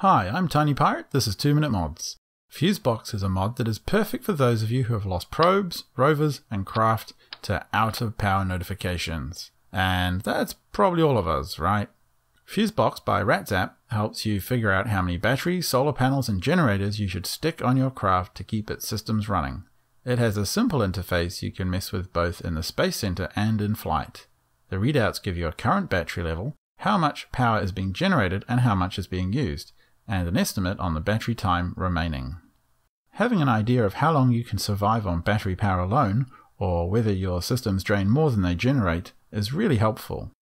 Hi, I'm Tiny Pirate, this is 2 Minute Mods. Fusebox is a mod that is perfect for those of you who have lost probes, rovers, and craft to out of power notifications. And that's probably all of us, right? Fusebox by RatZap helps you figure out how many batteries, solar panels, and generators you should stick on your craft to keep its systems running. It has a simple interface you can mess with both in the Space Center and in flight. The readouts give you a current battery level, how much power is being generated, and how much is being used and an estimate on the battery time remaining. Having an idea of how long you can survive on battery power alone, or whether your systems drain more than they generate, is really helpful.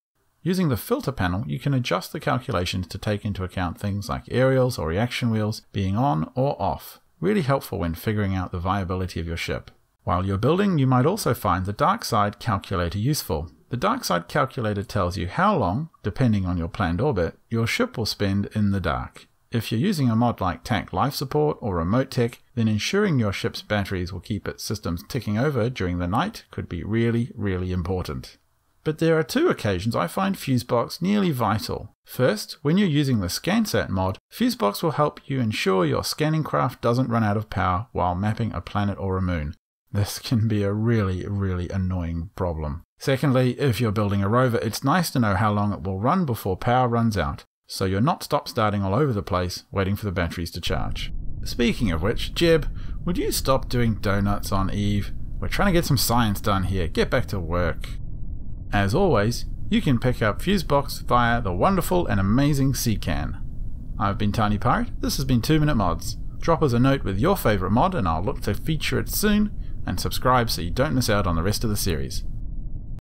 Using the filter panel, you can adjust the calculations to take into account things like aerials or reaction wheels being on or off, really helpful when figuring out the viability of your ship. While you're building, you might also find the dark side calculator useful. The dark side calculator tells you how long, depending on your planned orbit, your ship will spend in the dark. If you're using a mod like TAC Life Support or Remote Tech, then ensuring your ship's batteries will keep its systems ticking over during the night could be really, really important. But there are two occasions I find Fusebox nearly vital. First, when you're using the SCANsat mod, Fusebox will help you ensure your scanning craft doesn't run out of power while mapping a planet or a moon. This can be a really, really annoying problem. Secondly, if you're building a rover, it's nice to know how long it will run before power runs out so you're not stop starting all over the place waiting for the batteries to charge. Speaking of which, Jeb, would you stop doing donuts on Eve? We're trying to get some science done here. Get back to work. As always, you can pick up Fusebox via the wonderful and amazing CKAN. I've been Tiny Pirate, this has been 2 Minute Mods. Drop us a note with your favourite mod and I'll look to feature it soon, and subscribe so you don't miss out on the rest of the series.